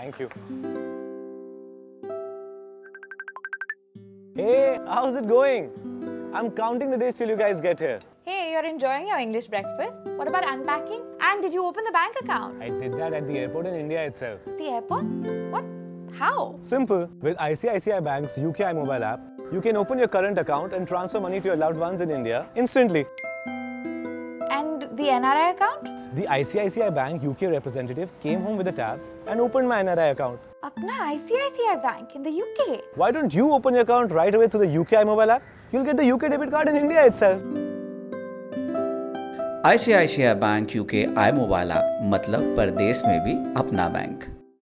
Thank you. Hey, how's it going? I'm counting the days till you guys get here. Hey, you're enjoying your English breakfast. What about unpacking? And did you open the bank account? I did that at the airport in India itself. The airport? What? How? Simple. With ICICI Bank's UK iMobile app, you can open your current account and transfer money to your loved ones in India instantly. And the NRI account? The ICICI Bank UK representative came home with a tab and opened my NRI account. Apna ICICI Bank in the UK. Why don't you open your account right away through the UKI mobile app? You'll get the UK debit card in India itself. ICICI bank UK I mobile app मतलब परदेश में भी अपना bank